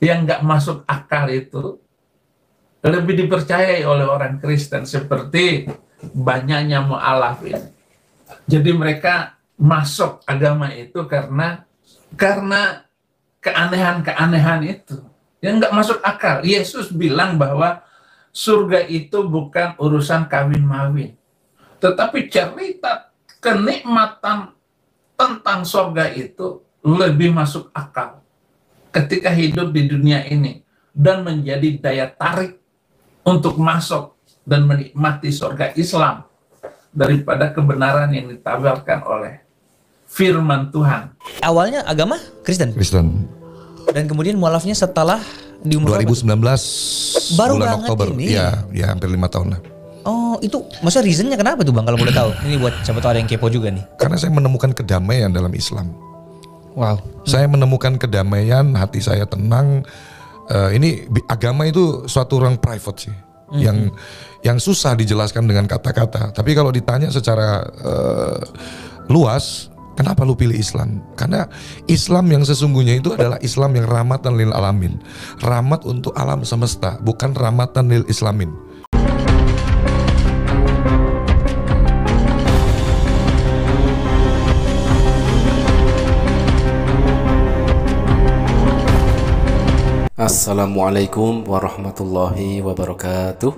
yang nggak masuk akal itu lebih dipercayai oleh orang Kristen seperti banyaknya mu'alaf ini. Jadi mereka masuk agama itu karena karena keanehan-keanehan itu yang nggak masuk akal. Yesus bilang bahwa surga itu bukan urusan kawin mawin, tetapi cerita kenikmatan tentang surga itu lebih masuk akal ketika hidup di dunia ini dan menjadi daya tarik untuk masuk dan menikmati surga Islam daripada kebenaran yang ditawarkan oleh firman Tuhan. Awalnya agama Kristen. Kristen. Dan kemudian mualafnya setelah di umur 2019 Baru bulan banget Oktober. ini. Ya, ya hampir lima tahun lah. Oh, itu masa reasonnya kenapa tuh Bang kalau boleh tahu? Ini buat siapa tahu ada yang kepo juga nih. Karena saya menemukan kedamaian dalam Islam. Wow. Saya menemukan kedamaian, hati saya tenang. Eh, ini agama itu suatu orang private sih, yang yang susah dijelaskan dengan kata-kata. Tapi kalau ditanya secara eh, luas, kenapa lu pilih Islam? Karena Islam yang sesungguhnya itu adalah Islam yang rahmatan lil alamin, rahmat untuk alam semesta, bukan rahmatan lil islamin. Assalamualaikum warahmatullahi wabarakatuh.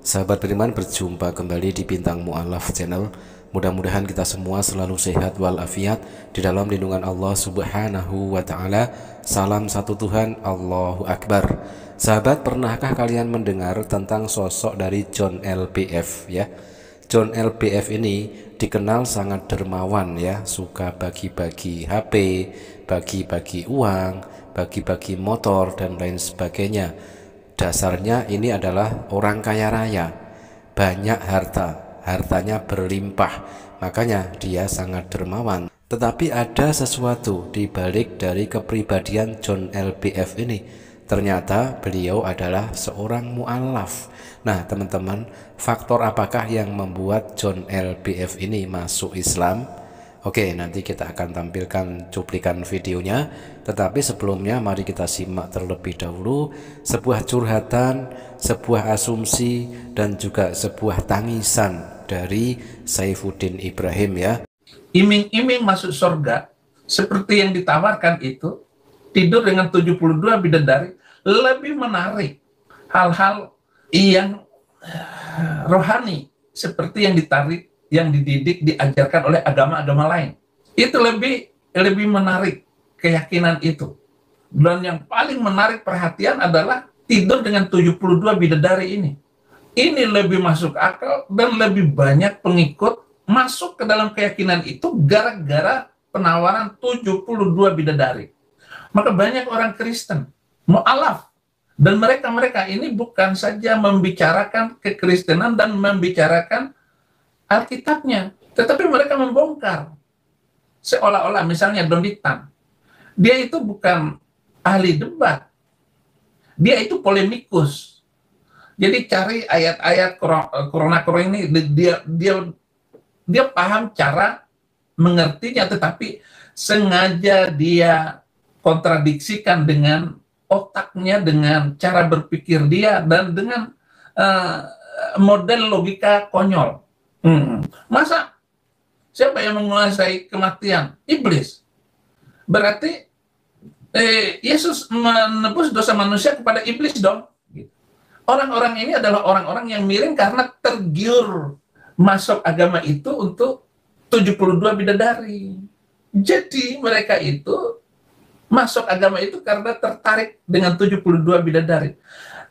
Sahabat beriman berjumpa kembali di Bintang Mu'alaf Channel. Mudah-mudahan kita semua selalu sehat walafiat Di dalam lindungan Allah subhanahu wa ta'ala. Salam satu Tuhan, Allahu Akbar. Sahabat pernahkah kalian mendengar tentang sosok dari John LBF ya John LBF ini dikenal sangat dermawan ya Suka bagi-bagi HP, bagi-bagi uang bagi-bagi motor dan lain sebagainya. Dasarnya ini adalah orang kaya raya, banyak harta, hartanya berlimpah, makanya dia sangat dermawan. Tetapi ada sesuatu di balik dari kepribadian John LBF ini. Ternyata beliau adalah seorang mualaf. Nah, teman-teman, faktor apakah yang membuat John LBF ini masuk Islam? Oke, nanti kita akan tampilkan cuplikan videonya. Tetapi sebelumnya mari kita simak terlebih dahulu sebuah curhatan, sebuah asumsi dan juga sebuah tangisan dari Saifuddin Ibrahim ya. Iming-iming masuk surga seperti yang ditawarkan itu tidur dengan 72 bidadari lebih menarik hal-hal yang eh, rohani seperti yang ditarik yang dididik diajarkan oleh agama-agama lain. Itu lebih lebih menarik keyakinan itu. Dan yang paling menarik perhatian adalah tidur dengan 72 bidadari ini. Ini lebih masuk akal dan lebih banyak pengikut masuk ke dalam keyakinan itu gara-gara penawaran 72 bidadari. Maka banyak orang Kristen mu'alaf. Dan mereka-mereka ini bukan saja membicarakan kekristenan dan membicarakan Alkitabnya, tetapi mereka membongkar. Seolah-olah misalnya Donditan, dia itu bukan ahli debat, dia itu polemikus. Jadi cari ayat-ayat Korona ini dia dia dia paham cara mengertinya, tetapi sengaja dia kontradiksikan dengan otaknya, dengan cara berpikir dia dan dengan uh, model logika konyol. Hmm. Masa siapa yang menguasai kematian? Iblis. Berarti eh, Yesus menebus dosa manusia kepada iblis dong. Orang-orang ini adalah orang-orang yang miring karena tergiur masuk agama itu untuk 72 bidadari. Jadi mereka itu masuk agama itu karena tertarik dengan 72 bidadari.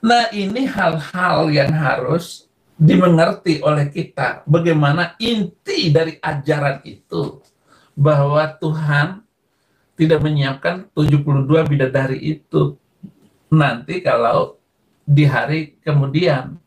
Nah ini hal-hal yang harus dimengerti oleh kita bagaimana inti dari ajaran itu bahwa Tuhan tidak menyiapkan 72 bidadari itu nanti kalau di hari kemudian.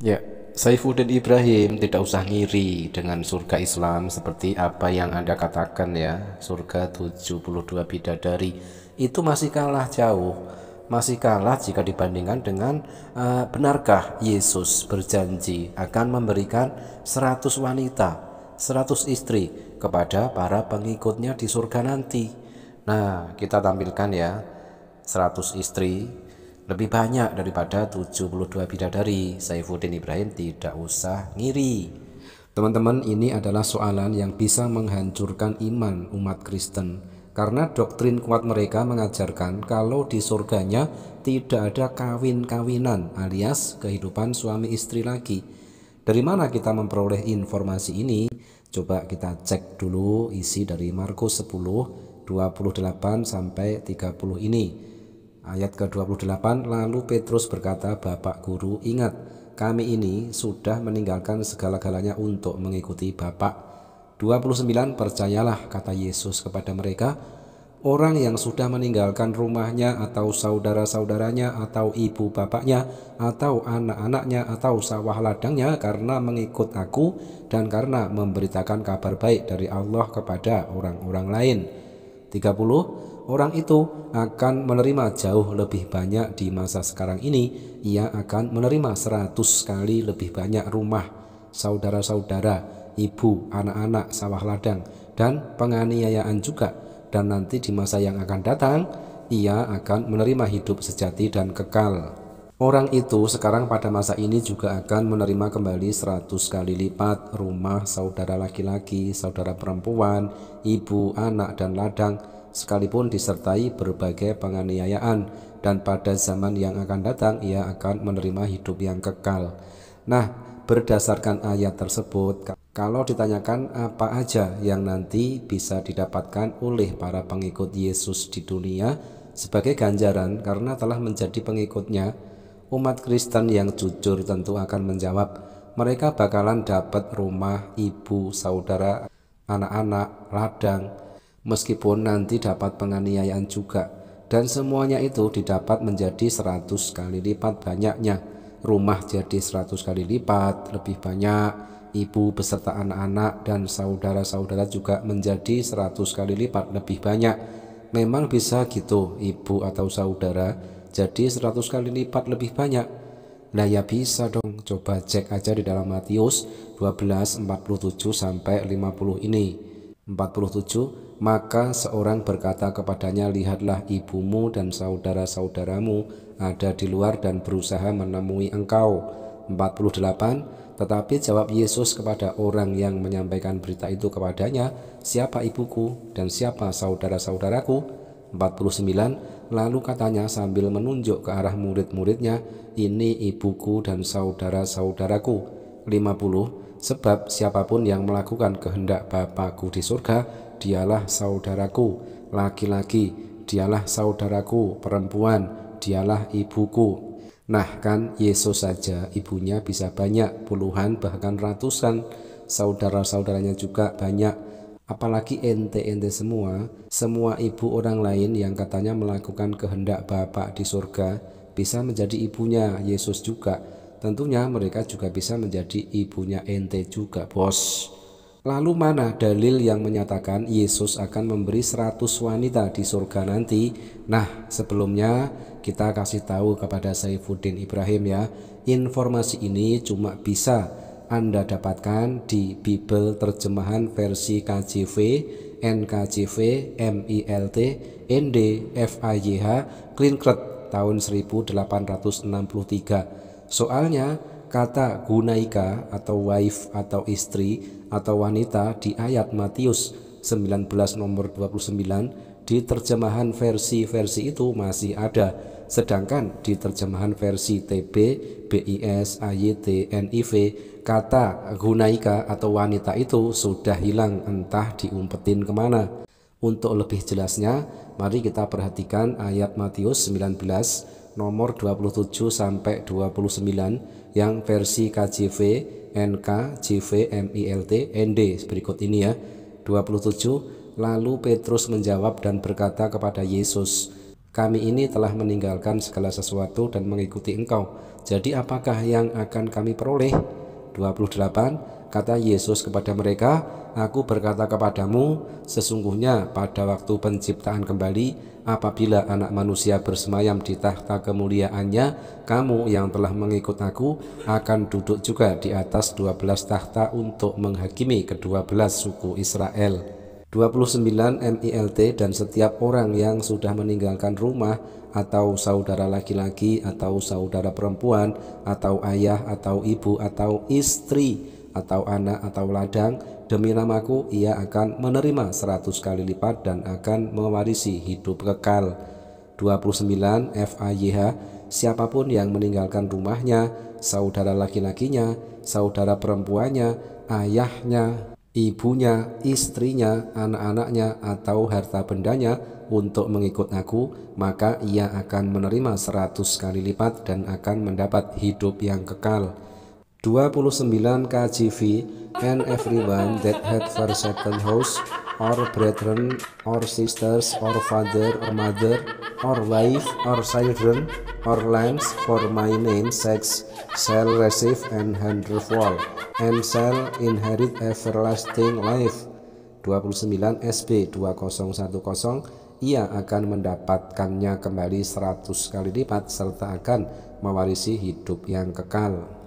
Ya, Saifuddin Ibrahim tidak usah ngiri dengan surga Islam seperti apa yang Anda katakan ya, surga 72 bidadari itu masih kalah jauh masih kalah jika dibandingkan dengan uh, benarkah Yesus berjanji akan memberikan 100 wanita, 100 istri kepada para pengikutnya di surga nanti. Nah, kita tampilkan ya. 100 istri lebih banyak daripada 72 bidadari. Saifuddin Ibrahim tidak usah ngiri. Teman-teman, ini adalah soalan yang bisa menghancurkan iman umat Kristen. Karena doktrin kuat mereka mengajarkan kalau di surganya tidak ada kawin-kawinan alias kehidupan suami istri lagi. Dari mana kita memperoleh informasi ini? Coba kita cek dulu isi dari Markus 10 28 sampai 30 ini. Ayat ke-28 lalu Petrus berkata, "Bapak guru, ingat, kami ini sudah meninggalkan segala-galanya untuk mengikuti Bapak." 29 Percayalah kata Yesus kepada mereka, orang yang sudah meninggalkan rumahnya atau saudara-saudaranya atau ibu bapaknya atau anak-anaknya atau sawah ladangnya karena mengikut aku dan karena memberitakan kabar baik dari Allah kepada orang-orang lain. 30 orang itu akan menerima jauh lebih banyak di masa sekarang ini. Ia akan menerima seratus kali lebih banyak rumah, saudara-saudara, ibu, anak-anak, sawah ladang, dan penganiayaan juga. Dan nanti di masa yang akan datang, ia akan menerima hidup sejati dan kekal. Orang itu sekarang pada masa ini juga akan menerima kembali seratus kali lipat rumah saudara laki-laki, saudara perempuan, ibu, anak, dan ladang sekalipun disertai berbagai penganiayaan dan pada zaman yang akan datang ia akan menerima hidup yang kekal. Nah, berdasarkan ayat tersebut, kalau ditanyakan apa aja yang nanti bisa didapatkan oleh para pengikut Yesus di dunia sebagai ganjaran karena telah menjadi pengikutnya, umat Kristen yang jujur tentu akan menjawab, mereka bakalan dapat rumah, ibu, saudara, anak-anak, ladang, meskipun nanti dapat penganiayaan juga dan semuanya itu didapat menjadi 100 kali lipat banyaknya. Rumah jadi 100 kali lipat lebih banyak. Ibu beserta anak-anak dan saudara-saudara juga menjadi 100 kali lipat lebih banyak. Memang bisa gitu ibu atau saudara jadi 100 kali lipat lebih banyak. Nah ya bisa dong coba cek aja di dalam Matius 12 47 sampai 50 ini. 47 Maka seorang berkata kepadanya Lihatlah ibumu dan saudara-saudaramu ada di luar dan berusaha menemui engkau. 48 Tetapi jawab Yesus kepada orang yang menyampaikan berita itu kepadanya Siapa ibuku dan siapa saudara-saudaraku 49 Lalu katanya sambil menunjuk ke arah murid-muridnya Ini ibuku dan saudara-saudaraku 50 Sebab siapa pun yang melakukan kehendak Bapakku di surga, dialah saudaraku, laki-laki, dialah saudaraku, perempuan, dialah ibuku. Nah kan Yesus saja ibunya bisa banyak, puluhan bahkan ratusan, saudara-saudaranya juga banyak. Apalagi ente-ente semua, semua ibu orang lain yang katanya melakukan kehendak Bapak di surga, bisa menjadi ibunya Yesus juga tentunya mereka juga bisa menjadi ibunya ente juga bos. Lalu mana dalil yang menyatakan Yesus akan memberi 100 wanita di surga nanti? Nah, sebelumnya kita kasih tahu kepada Saifuddin Ibrahim ya, informasi ini cuma bisa Anda dapatkan di Bible terjemahan versi KJV, NKJV, MILT, ND, FAYH, Klinkret tahun 1863. Soalnya kata gunaika atau wife atau istri atau wanita di ayat Matius 19 nomor 29 di terjemahan versi-versi itu masih ada. Sedangkan di terjemahan versi TB, BIS, AYT, NIV kata gunaika atau wanita itu sudah hilang entah diumpetin ke mana. Untuk lebih jelasnya mari kita perhatikan ayat Matius 19 nomor 27 sampai 29 yang versi KJV, NK, JV, MILT, ND berikut ini ya. 27 Lalu Petrus menjawab dan berkata kepada Yesus, kami ini telah meninggalkan segala sesuatu dan mengikuti engkau. Jadi apakah yang akan kami peroleh? 28 Kata Yesus kepada mereka, Aku berkata kepadamu, sesungguhnya pada waktu penciptaan kembali, apabila anak manusia bersemayam di tahta kemuliaannya, kamu yang telah mengikut aku akan duduk juga di atas dua belas tahta untuk menghakimi kedua belas suku Israel. 29 MILT dan setiap orang yang sudah meninggalkan rumah atau saudara laki-laki atau saudara perempuan atau ayah atau ibu atau istri atau anak atau ladang demi namaku ia akan menerima 100 kali lipat dan akan mewarisi hidup kekal 29 FAYH siapa pun yang meninggalkan rumahnya saudara laki-lakinya saudara perempuannya ayahnya ibunya, istrinya, anak-anaknya, atau harta bendanya untuk mengikut aku, maka ia akan menerima seratus kali lipat dan akan mendapat hidup yang kekal. 29 KJV and everyone that had forsaken house or brethren or sisters or father or mother or wife or children or lands for my name's sake shall receive an hundredfold and shall inherit everlasting life. 29 SB 2010 ia akan mendapatkannya kembali 100 kali lipat serta akan mewarisi hidup yang kekal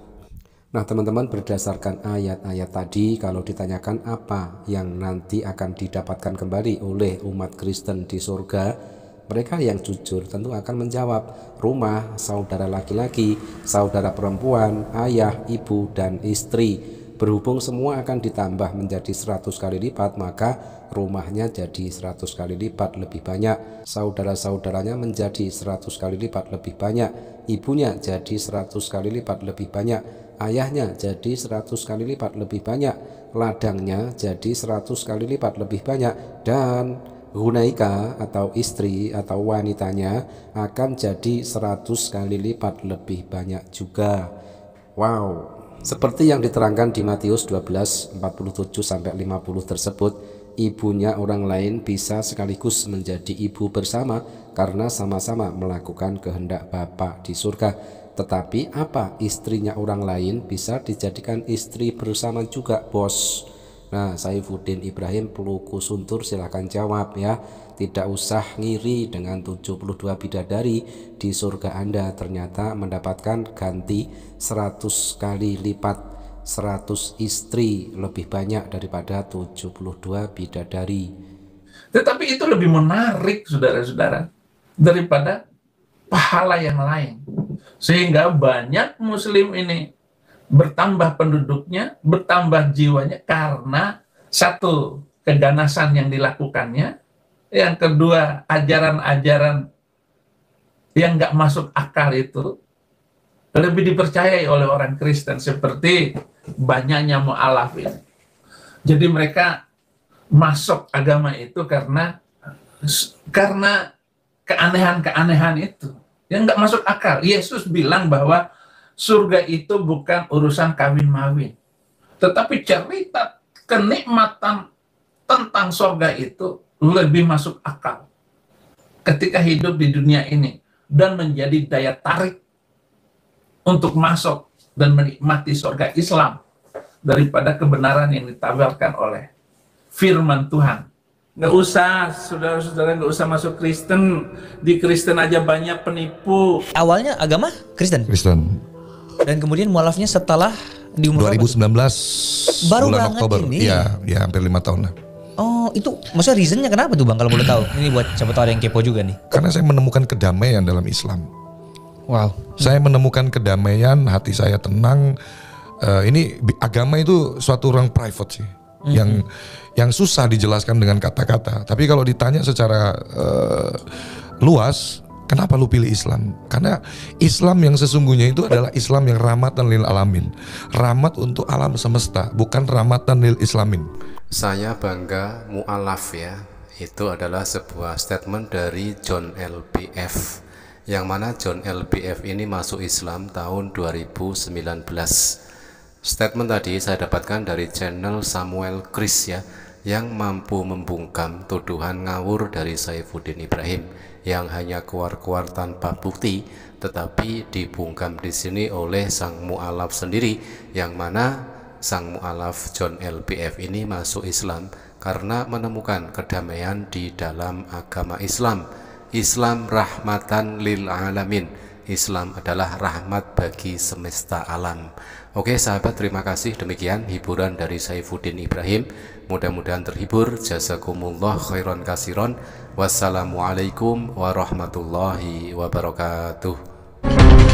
Nah teman-teman berdasarkan ayat-ayat tadi kalau ditanyakan apa yang nanti akan didapatkan kembali oleh umat Kristen di surga mereka yang jujur tentu akan menjawab rumah, saudara laki-laki, saudara perempuan, ayah, ibu, dan istri. Berhubung semua akan ditambah menjadi 100 kali lipat maka rumahnya jadi 100 kali lipat lebih banyak. Saudara-saudaranya menjadi 100 kali lipat lebih banyak. Ibunya jadi 100 kali lipat lebih banyak ayahnya jadi 100 kali lipat lebih banyak, ladangnya jadi 100 kali lipat lebih banyak dan Hunaika atau istri atau wanitanya akan jadi 100 kali lipat lebih banyak juga. Wow. Seperti yang diterangkan di Matius 12 47 sampai 50 tersebut, ibunya orang lain bisa sekaligus menjadi ibu bersama karena sama-sama melakukan kehendak Bapa di surga tetapi apa istrinya orang lain bisa dijadikan istri bersama juga bos? Nah Saifuddin Ibrahim Peluku Suntur silahkan jawab ya. Tidak usah ngiri dengan 72 bidadari di surga Anda. Ternyata mendapatkan ganti 100 kali lipat 100 istri lebih banyak daripada 72 bidadari. Tetapi itu lebih menarik saudara-saudara Daripada pahala yang lain. Sehingga banyak muslim ini bertambah penduduknya, bertambah jiwanya karena satu keganasan yang dilakukannya, yang kedua ajaran-ajaran yang nggak masuk akal itu lebih dipercayai oleh orang Kristen. Seperti banyaknya mu'alaf ini. Jadi mereka masuk agama itu karena karena keanehan-keanehan itu yang nggak masuk akal. Yesus bilang bahwa surga itu bukan urusan kawin-mawin. Tetapi cerita kenikmatan tentang surga itu lebih masuk akal. Ketika hidup di dunia ini dan menjadi daya tarik untuk masuk dan menikmati surga Islam daripada kebenaran yang ditawarkan oleh firman Tuhan Nggak usah, saudara-saudara nggak usah masuk Kristen. Di Kristen aja banyak penipu. Awalnya agama Kristen. Kristen. Dan kemudian mualafnya setelah di umur 2019 Baru bulan banget Oktober. ini. Ya, ya hampir lima tahun lah. Oh itu maksudnya reasonnya kenapa tuh bang kalau boleh tahu? Ini buat siapa tahu ada yang kepo juga nih. Karena saya menemukan kedamaian dalam Islam. Wow. Saya menemukan kedamaian, hati saya tenang. Eh, ini agama itu suatu orang private sih, yang yang susah dijelaskan dengan kata-kata. Tapi kalau ditanya secara eh, luas, kenapa lu pilih Islam? Karena Islam yang sesungguhnya itu adalah Islam yang rahmatan lil alamin, rahmat untuk alam semesta, bukan rahmatan lil islamin. Saya bangga mu'alaf ya Itu adalah sebuah statement dari John LBF Yang mana John LBF ini masuk Islam tahun 2019 Statement tadi saya dapatkan dari channel Samuel Chris ya Yang mampu membungkam tuduhan ngawur dari Saifuddin Ibrahim Yang hanya keluar-keluar tanpa bukti Tetapi dibungkam di sini oleh sang mu'alaf sendiri Yang mana sang mu'alaf John LBF ini masuk Islam karena menemukan kedamaian di dalam agama Islam. Islam rahmatan lil alamin. Islam adalah rahmat bagi semesta alam. Oke sahabat terima kasih demikian hiburan dari Saifuddin Ibrahim. Mudah-mudahan terhibur. Jazakumullah khairan kasiron. Wassalamualaikum warahmatullahi wabarakatuh.